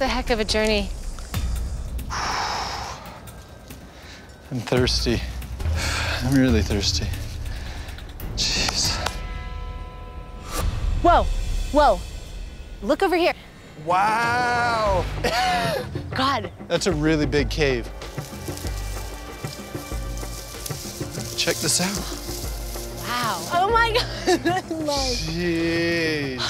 It's a heck of a journey. I'm thirsty. I'm really thirsty. Jeez. Whoa, whoa. Look over here. Wow! God, That's a really big cave. Check this out. wow. Oh my God. Jeez.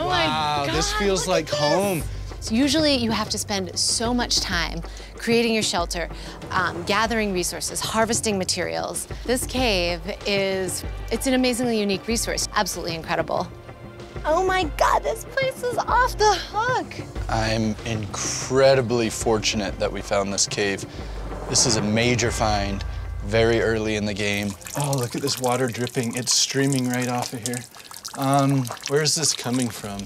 Oh Wow, my God. this feels like home. So usually you have to spend so much time creating your shelter, um, gathering resources, harvesting materials. This cave is, it's an amazingly unique resource, absolutely incredible. Oh my God, this place is off the hook. I'm incredibly fortunate that we found this cave. This is a major find very early in the game. Oh, look at this water dripping. It's streaming right off of here. Um, where's this coming from?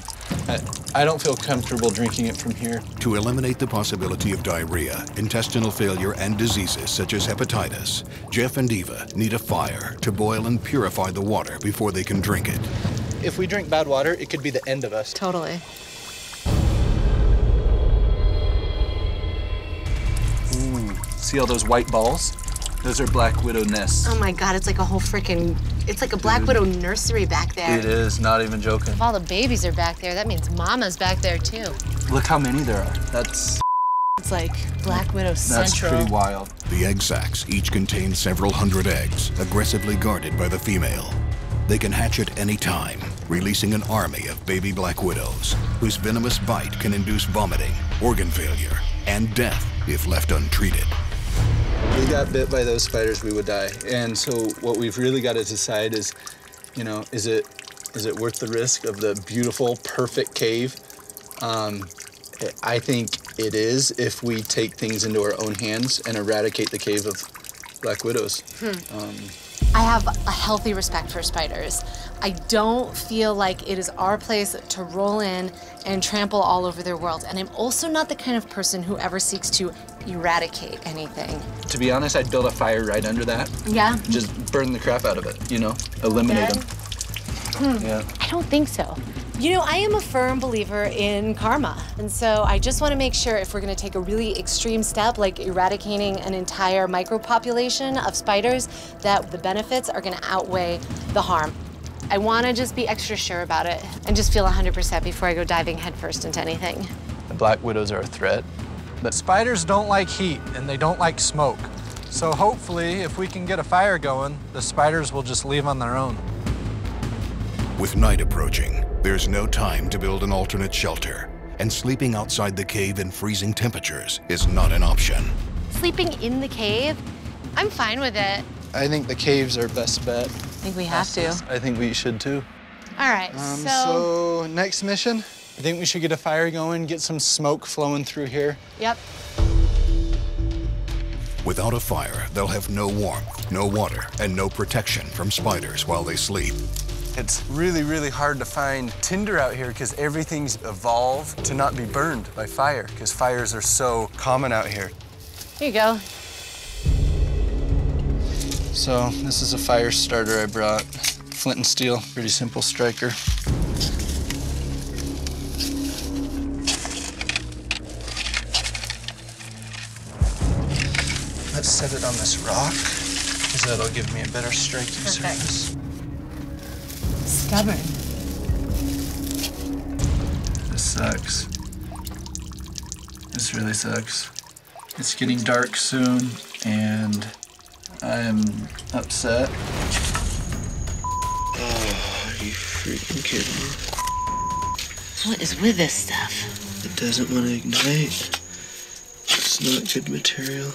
I, I don't feel comfortable drinking it from here. To eliminate the possibility of diarrhea, intestinal failure, and diseases such as hepatitis, Jeff and Eva need a fire to boil and purify the water before they can drink it. If we drink bad water, it could be the end of us. Totally. See all those white balls? Those are black widow nests. Oh my God, it's like a whole freaking, it's like a Black Widow nursery back there. It is, not even joking. If all the babies are back there, that means Mama's back there too. Look how many there are. That's It's like Black Widow that's Central. pretty wild. The egg sacs each contain several hundred eggs, aggressively guarded by the female. They can hatch at any time, releasing an army of baby black widows, whose venomous bite can induce vomiting, organ failure, and death if left untreated. We got bit by those spiders, we would die. And so what we've really got to decide is, you know, is it is it worth the risk of the beautiful, perfect cave? Um, I think it is if we take things into our own hands and eradicate the cave of black widows. I have a healthy respect for spiders. I don't feel like it is our place to roll in and trample all over their world. And I'm also not the kind of person who ever seeks to eradicate anything. To be honest, I'd build a fire right under that. Yeah? Just burn the crap out of it, you know, eliminate Okay. them. Hmm. Yeah. I don't think so. You know, I am a firm believer in karma. And so I just want to make sure if we're going to take a really extreme step, like eradicating an entire micropopulation of spiders, that the benefits are going to outweigh the harm. I want to just be extra sure about it and just feel 100% before I go diving headfirst into anything. The black widows are a threat. But Spiders don't like heat and they don't like smoke. So hopefully, if we can get a fire going, the spiders will just leave on their own. With night approaching, there's no time to build an alternate shelter, and sleeping outside the cave in freezing temperatures is not an option. Sleeping in the cave, I'm fine with it. I think the caves are best bet. I think we have to. I think we should too. All right, Um, so, so next mission, I think we should get a fire going, get some smoke flowing through here. yep. Without a fire, they'll have no warmth, no water, and no protection from spiders while they sleep. It's really, really hard to find tinder out here because everything's evolved to not be burned by fire because fires are so common out here. Here you go. So this is a fire starter I brought. Flint and steel, pretty simple striker. Let's set it on this rock because that'll give me a better striking Perfect. surface. Stubborn. This sucks. This really sucks. It's getting dark soon, and I am upset. Oh, are you freaking kidding me? What is with this stuff? It doesn't want to ignite. It's not good material.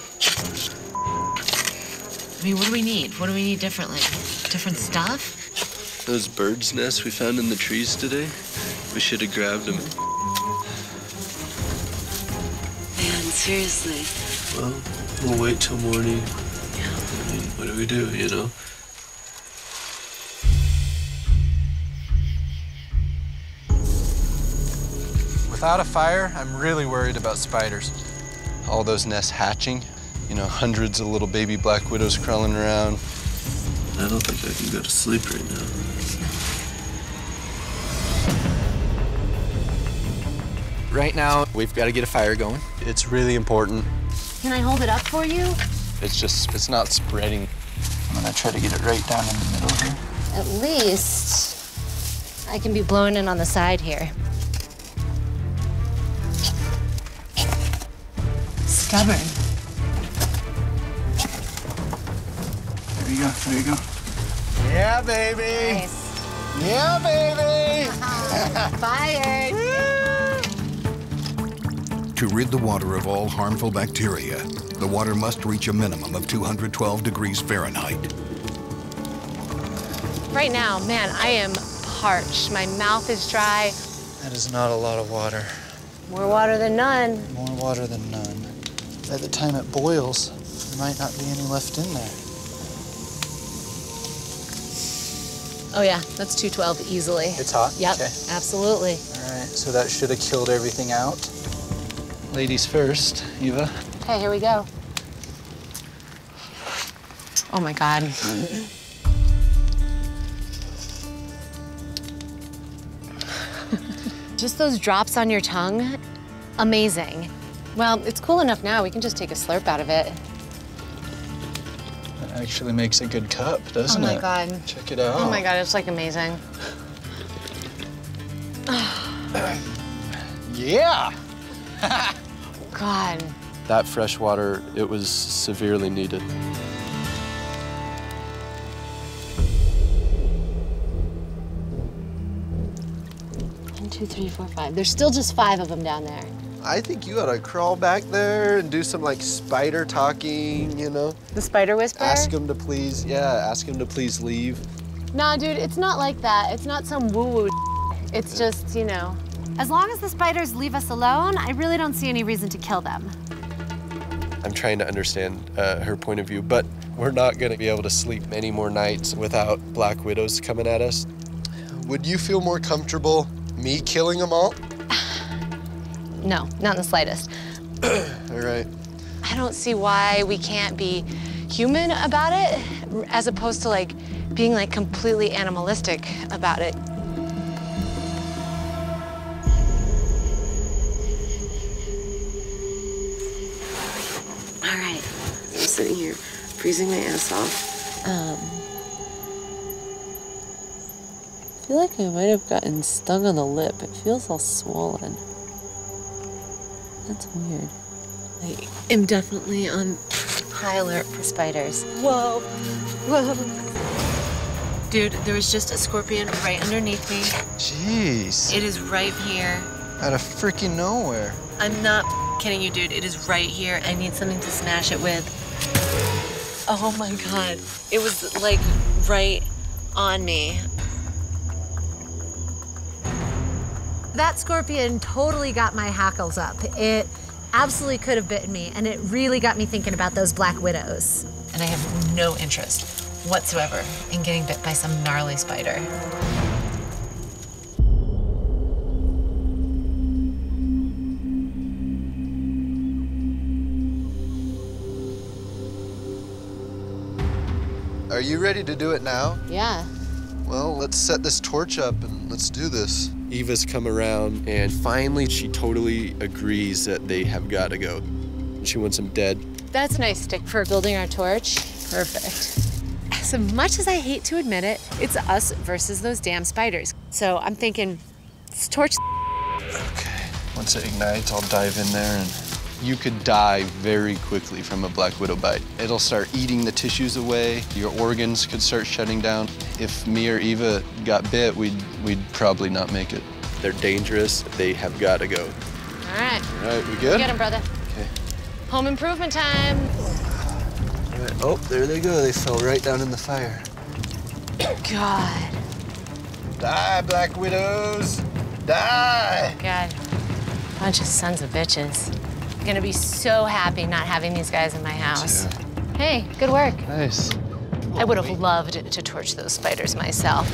I mean, what do we need? What do we need differently? Different stuff? Those birds' nests we found in the trees today, we should have grabbed them. Man, seriously. Well, we'll wait till morning. I mean, what do we do, you know? Without a fire, I'm really worried about spiders. All those nests hatching, you know, hundreds of little baby black widows crawling around. I don't think I can go to sleep right now. right now, we've got to get a fire going. It's really important. Can I hold it up for you? It's just, it's not spreading. I'm gonna try to get it right down in the middle here. At least I can be blowing in on the side here. Stubborn. There you go, there you go. Yeah, baby. Nice. Yeah, baby. Uh-huh. Fired. To rid the water of all harmful bacteria, the water must reach a minimum of 212 degrees Fahrenheit. Right now, man, I am parched. My mouth is dry. That is not a lot of water. More water than none. More water than none. By the time it boils, there might not be any left in there. Oh yeah, that's 212 easily. It's hot? Yep, Okay. absolutely. All right, so that should have killed everything out. Ladies first, Eva. Okay, here we go. Oh my God. just those drops on your tongue, amazing. Well, it's cool enough now. We can just take a slurp out of it. That actually makes a good cup, oh doesn't it? Oh my it? God. Check it out. Oh my God, it's like amazing. Yeah! God. That fresh water, it was severely needed. One, two, three, four, five. There's still just five of them down there. I think you ought to crawl back there and do some like spider talking, you know? The spider whisperer? Ask him to please, yeah, ask him to please leave. Nah, dude, it's not like that. It's not some woo-woo. It's just, you know. As long as the spiders leave us alone, I really don't see any reason to kill them. I'm trying to understand uh, her point of view, but we're not going to be able to sleep many more nights without black widows coming at us. Would you feel more comfortable me killing them all? No, not in the slightest. All right. I don't see why we can't be human about it, as opposed to like being like completely animalistic about it. All right, I'm sitting here freezing my ass off. Um, I feel like I might have gotten stung on the lip. It feels all swollen. That's weird. I am definitely on high alert for spiders. Whoa, whoa. Dude, there was just a scorpion right underneath me. Jeez. It is right here. Out of freaking nowhere. I'm not kidding you, dude. It is right here. I need something to smash it with. Oh my god. It was like right on me. That scorpion totally got my hackles up. It absolutely could have bitten me, and it really got me thinking about those black widows. And I have no interest whatsoever in getting bit by some gnarly spider. Are you ready to do it now? Yeah. Well, let's set this torch up and let's do this. Eva's come around, and finally, she totally agrees that they have got to go. She wants them dead. That's a nice stick for building our torch. Perfect. As much as I hate to admit it, it's us versus those damn spiders. So I'm thinking, let's torch. Okay. Once it ignites, I'll dive in there and. You could die very quickly from a black widow bite. It'll start eating the tissues away. Your organs could start shutting down. If me or Eva got bit, we'd we'd probably not make it. They're dangerous. They have got to go. All right. All right, we good? Get him, brother. Okay. Home improvement time. All right. Oh, there they go. They fell right down in the fire. God. Die, Black Widows! Die! God. Bunch of sons of bitches. I'm gonna be so happy not having these guys in my house. Hey, good work. Nice. I would have loved to torch those spiders myself.